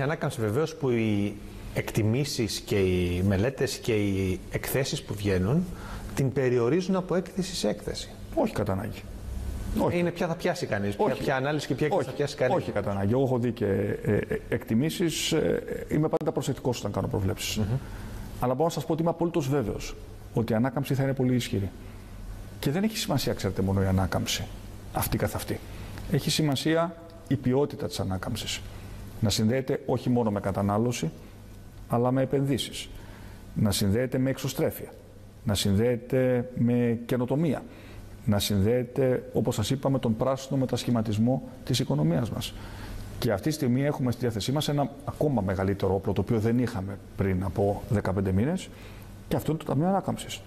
Η ανάκαμψη βεβαίως που οι εκτιμήσεις και οι μελέτες και οι εκθέσεις που βγαίνουν την περιορίζουν από έκθεση σε έκθεση. Όχι κατά ανάγκη. Όχι. Είναι ποια θα πιάσει κανείς, ποια, Όχι. ποια ανάλυση και ποια έκθεση Όχι, θα πιάσει κανείς. όχι κατά ανάγκη. Εγώ έχω δει και ε, ε, εκτιμήσεις, ε, είμαι πάντα προσεκτικός όταν κάνω προβλέψεις. Αλλά μπορώ να σας πω ότι είμαι απολύτως βέβαιος ότι η ανάκαμψη θα είναι πολύ ισχυρή. Και δεν έχει σημασία, ξέρετε, μόνο η ανάκαμψη αυτή καθ' αυτή. Έχει σημασία η ποιότητα της ανάκαμψης. Να συνδέεται όχι μόνο με κατανάλωση, αλλά με επενδύσεις. Να συνδέεται με εξωστρέφεια. Να συνδέεται με καινοτομία. Να συνδέεται, όπως σας είπα, με τον πράσινο μετασχηματισμό της οικονομίας μας. Και αυτή τη στιγμή έχουμε στη διάθεσή μας ένα ακόμα μεγαλύτερο όπλο, το οποίο δεν είχαμε πριν από 15 μήνες, και αυτό είναι το Ταμείο Ανάκαμψης.